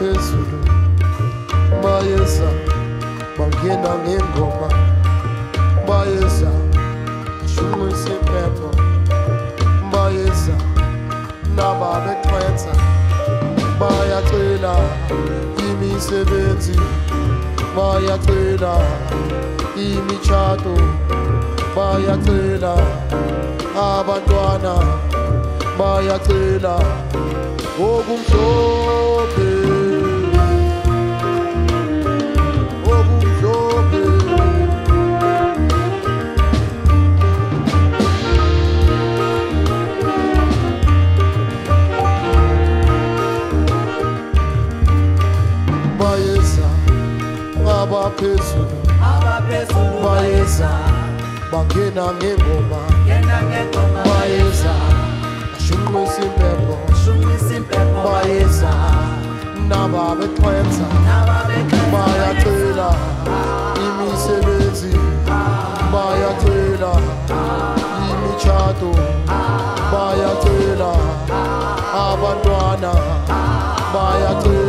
abaphezulu bayeza bangena ngengoma bayeza shumisa impepho bayeza nababexwenza bayacela imisebenzi bayacela imitshato bayacela abantwana bayacela okumhlophe bayeza bangena ngengoma ngena ngengoma bayeza bashumisa impepho shumisa impepho bayeza nababexwenza nababexwenza bayacela imisebenzi. Bayacela imitshato bayacela abantwana. Bayacela